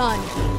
done.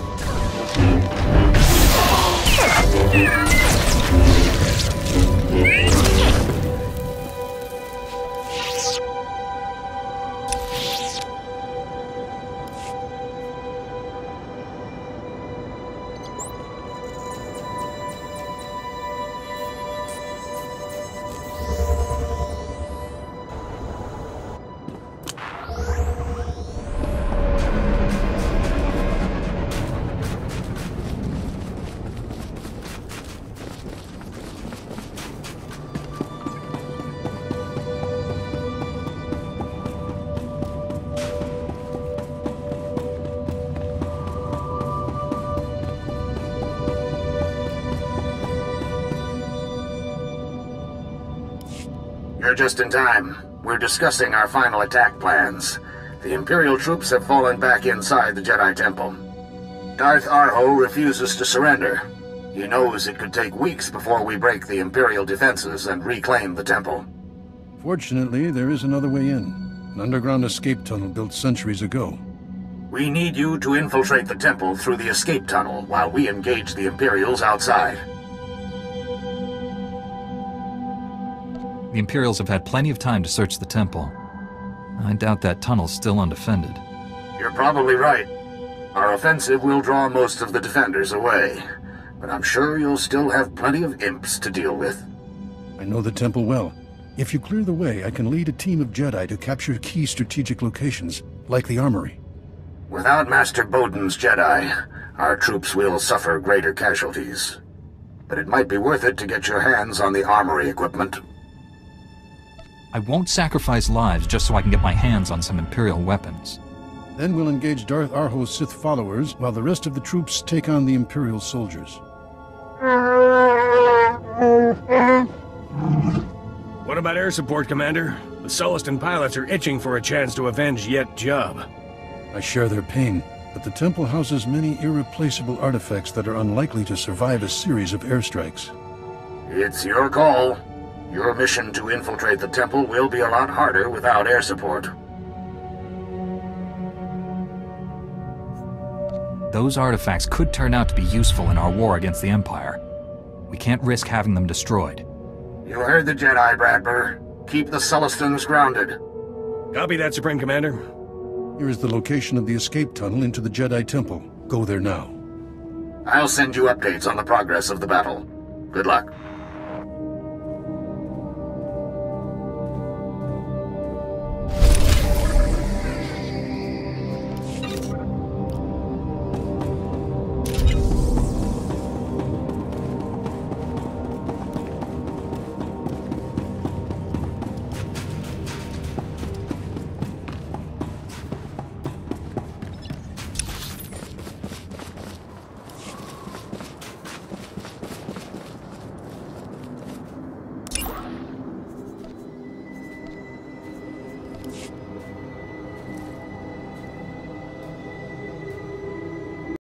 You're just in time. We're discussing our final attack plans. The Imperial troops have fallen back inside the Jedi Temple. Darth Arho refuses to surrender. He knows it could take weeks before we break the Imperial defenses and reclaim the temple. Fortunately, there is another way in. An underground escape tunnel built centuries ago. We need you to infiltrate the temple through the escape tunnel while we engage the Imperials outside. The Imperials have had plenty of time to search the temple. I doubt that tunnel's still undefended. You're probably right. Our offensive will draw most of the defenders away, but I'm sure you'll still have plenty of imps to deal with. I know the temple well. If you clear the way, I can lead a team of Jedi to capture key strategic locations, like the armory. Without Master Bowden's Jedi, our troops will suffer greater casualties. But it might be worth it to get your hands on the armory equipment. I won't sacrifice lives just so I can get my hands on some Imperial weapons. Then we'll engage Darth Arho's Sith followers, while the rest of the troops take on the Imperial soldiers. What about air support, Commander? The Sullustan pilots are itching for a chance to avenge Yet Jubb. I share their pain, but the temple houses many irreplaceable artifacts that are unlikely to survive a series of airstrikes. It's your call. Your mission to infiltrate the temple will be a lot harder without air support. Those artifacts could turn out to be useful in our war against the Empire. We can't risk having them destroyed. You heard the Jedi, Bradber. Keep the Sullustans grounded. Copy that, Supreme Commander. Here is the location of the escape tunnel into the Jedi Temple. Go there now. I'll send you updates on the progress of the battle. Good luck.